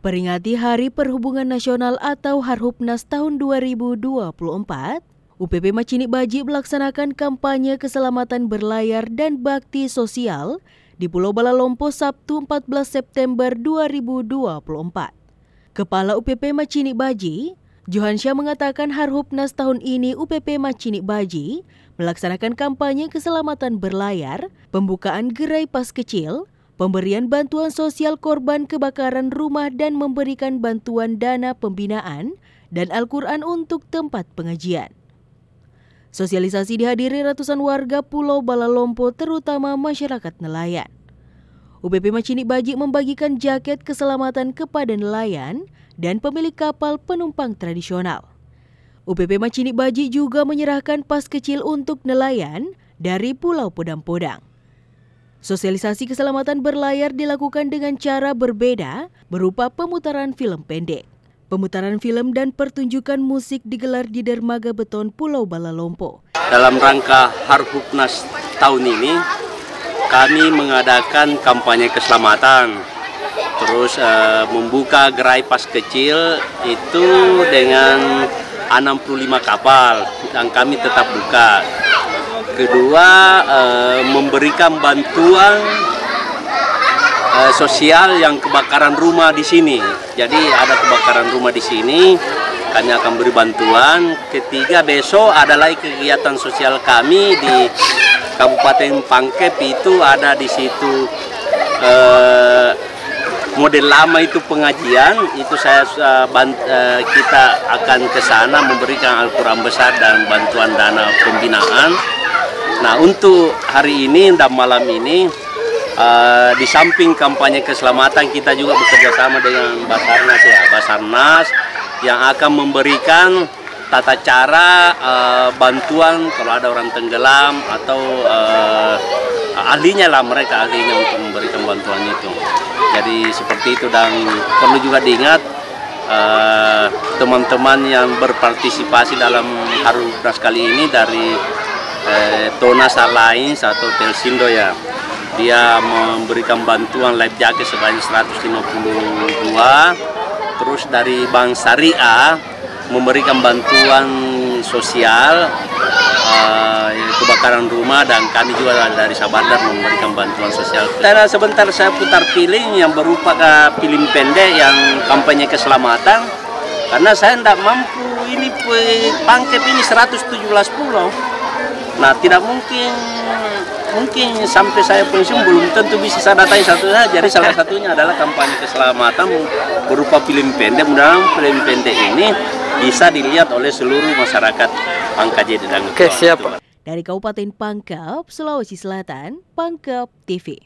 Peringati Hari Perhubungan Nasional atau Harhubnas tahun 2024, UPP Macini Baji melaksanakan kampanye keselamatan berlayar dan bakti sosial di Pulau Balalompo Sabtu 14 September 2024. Kepala UPP Macini Baji, Johansyah mengatakan Harhubnas tahun ini UPP Macini Baji melaksanakan kampanye keselamatan berlayar, pembukaan gerai pas kecil, pemberian bantuan sosial korban kebakaran rumah dan memberikan bantuan dana pembinaan dan Al-Quran untuk tempat pengajian. Sosialisasi dihadiri ratusan warga Pulau Balalompo terutama masyarakat nelayan. UPP Macini Baji membagikan jaket keselamatan kepada nelayan dan pemilik kapal penumpang tradisional. UPP Macini Baji juga menyerahkan pas kecil untuk nelayan dari Pulau Podang-Podang. Sosialisasi keselamatan berlayar dilakukan dengan cara berbeda berupa pemutaran film pendek. Pemutaran film dan pertunjukan musik digelar di Dermaga Beton Pulau Balalompo. Dalam rangka Harhubnas tahun ini, kami mengadakan kampanye keselamatan. Terus uh, membuka gerai pas kecil itu dengan 65 kapal dan kami tetap buka kedua uh, memberikan bantuan uh, sosial yang kebakaran rumah di sini. Jadi ada kebakaran rumah di sini, kami akan beri bantuan. Ketiga besok ada lagi kegiatan sosial kami di Kabupaten Pangkep itu ada di situ uh, model lama itu pengajian itu saya kita akan ke sana memberikan Al-Qur'an besar dan bantuan dana pembinaan Nah untuk hari ini dan malam ini uh, di samping kampanye keselamatan kita juga bekerja sama dengan Basarnas ya Basarnas yang akan memberikan tata cara uh, bantuan kalau ada orang tenggelam atau uh, ahlinya lah mereka ahlinya untuk memberikan bantuan itu. Jadi seperti itu dan perlu juga diingat teman-teman uh, yang berpartisipasi dalam Harus kali ini dari eh, Tonas Alliance atau Telsindo ya. Dia memberikan bantuan life jacket sebanyak 152 terus dari Bank Syariah memberikan bantuan sosial uh, kebakaran rumah dan kami juga dari Sabandar memberikan bantuan sosial. Dan sebentar saya putar film yang berupa film pendek yang kampanye keselamatan. Karena saya tidak mampu ini pangkep ini 117 pulau Nah, tidak mungkin mungkin sampai saya pensiun belum tentu bisa saya datai satu saja. Jadi salah satunya adalah kampanye keselamatan berupa film pendek. Mudah-mudahan film pendek ini bisa dilihat oleh seluruh masyarakat Pangkajedi dan Oke, siap. Dari Kabupaten Pangkep, Sulawesi Selatan, Pangkep TV.